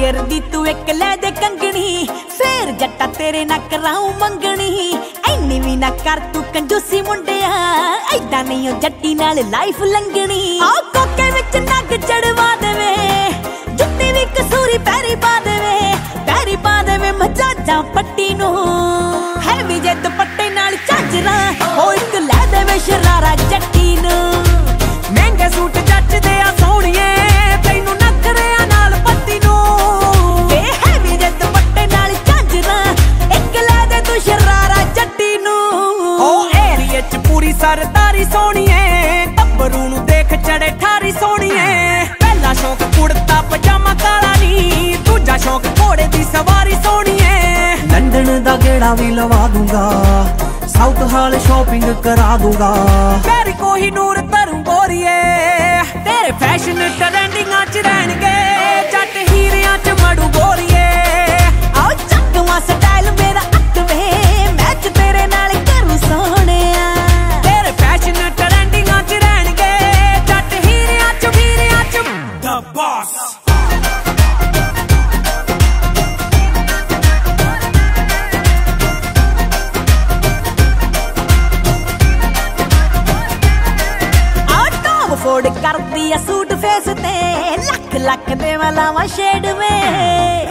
Year ਦੀ ਤੂੰ ਇੱਕ ਲੈ ਦੇ ਕੰਗਣੀ, ਫੇਰ ਜੱਟਾ ਤੇਰੇ ਨਾਲ ਕਰਾਉ ਮੰਗਣੀ। ਐਨੀ ਵੀ ਨਾ ਕਰ ਤੂੰ ਕੰਜੂਸੀ ਮੁੰਡਿਆ, ਐਦਾਂ ਨਹੀਂ ਉਹ ਜੱਟੀ ਨਾਲ ਲਾਈਫ ਲੰਗਣੀ ਆ ਕੋਕੇ ਵਿੱਚ ਨੱਗ ਚੜਵਾ ਦੇਵੇ, ਜੁੱਤੀ ਵੀ ਕਸੂਰੀ ਪੈਰੀ ਪਾ ਪੂਰੀ ਸਰਦਾਰੀ ਸੋਹਣੀਏ ਟੱਬਰੂ ਨੂੰ ਦੇਖ ਚੜੇ ਠਾਰੀ ਸੋਹਣੀਏ। ਪਹਿਲਾ ਸ਼ੌਕ ਕੁੜਤਾ ਪਜਾਮਾ ਕਾਲਾ ਨੀ ਦੂਜਾ ਸ਼ੌਕ ਘੋੜੇ ਦੀ ਸਵਾਰੀ ਸੋਹਣੀਏ। ਲੰਡਨ ਦਾ ਗੇੜਾ ਵੀ ਲਵਾ ਦੂੰਗਾ ਸਾਊਥ ਹਾਲ ਸ਼ਾਪਿੰਗ ਕਰਾ ਦੂੰਗਾ। ਮੇਰੀ ਕੋਈ ਨੂਰ ਤਰੂੰ ਗੋਰੀਏ ਤੇਰੇ ਫੈਸ਼ਨ ਟ੍ਰੈਂਡਿੰਗਾਂ ਚ ਰਹਿਣਗੇ। ਜੱਟ ਫੋੜ ਕਰਦੀ ਆ ਸੂਟ ਫੇਸ ਤੇ। ਲੱਖ ਲੱਖ ਦੇ ਵਾਲਾਵਾ ਸ਼ੇਡ ਵੇ।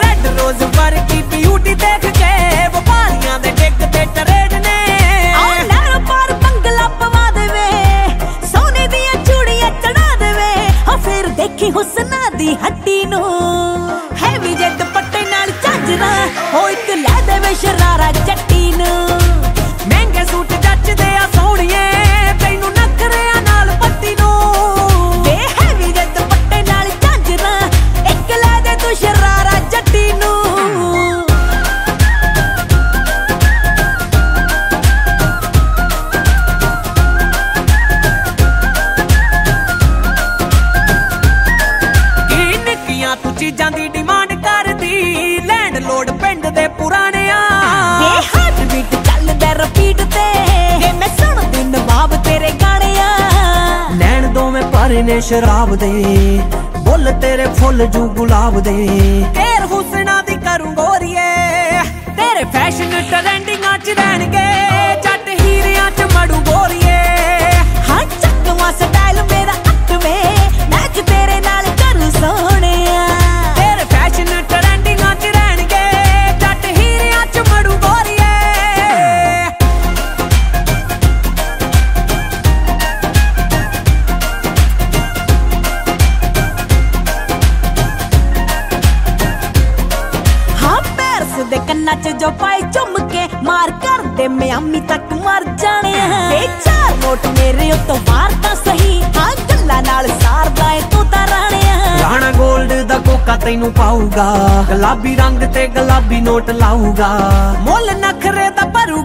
ਰੈੱਡ ਰੋਜ਼ ਵਰਗੀ ਬਿਊਟੀ ਦੇਖ ਕੇ ਵਪਾਰੀਆਂ ਦੇ ਡਿੱਗ ਤੇ ਟਰੇਡ ਨੇ। ਆ ਨਰ ਪਰ ਬੰਗਲਾ ਪਵਾ ਦੇਵੇ। ਸੋਨੇ ਦੀਆਂ ਚੂੜੀਆਂ ਚੜਾ ਦੇਵੇ। ਆ ਫਿਰ ਦੇਖੀ ਹੁਸਨਾ ਦੀ ਹੱਟੀ ਨੂੰ। ਹੈ ਵੀ ਜੇ ਦੁਪੱਟੇ ਨਾਲ ਝਾਂਜਰਾ ਹੋ ਇੱਕ ਲੈ ਦੇਵੇ ਸ਼ਰਾਰਾ ਜੱਟੀ ਨੂੰ। ਮਹਿੰਗੇ ਸੂਟ ਜੱਚਦੇ ਆ ਸੋਹਣੀਏ। ਦੋਵੇਂ ਨੇ ਸ਼ਰਾਬ ਦੇ, ਬੁੱਲ ਤੇਰੇ ਫੁੱਲ ਜੂ ਗੁਲਾਬ ਦੇ। ਤੇਰ ਹੁਸਨਾ ਦੀ ਕਰੂੰ ਗੋਰੀਏ, ਤੇਰੇ ਫੈਸ਼ਨ ਟ੍ਰੈਂਡਿੰਗਾਂ ਚ ਰਹਿਣਗੇ। ਪੈਰਸ ਦੇ ਕੰਨਾਂ 'ਚ ਜੋ ਪਾਈ ਚੁੰਮ ਕੇ ਮਾਰ ਕਰਦੇ ਮਿਆਮੀ ਤੱਕ ਮਰ ਜਾਣਿਆ ਵੇ ਚਾਰ ਨੋਟ ਮੇਰੇ ਉੱਤੋਂ ਵਾਰ ਤਾਂ ਸਹੀ। ਹਾਂ ਗੱਲਾਂ ਨਾਲ ਸਾਰਦਾ ਏ ਤੂੰ ਤਾਂ ਰਾਣਾ 골ਡ ਦਾ ਕੋਕਾ ਤੈਨੂੰ ਪਾਊਗਾ। ਗੁਲਾਬੀ ਰੰਗ ਤੇ ਗੁਲਾਬੀ ਨੋਟ ਲਾਊਗਾ। ਮੁੱਲ ਨਖਰੇ ਦਾ ਭਰੂ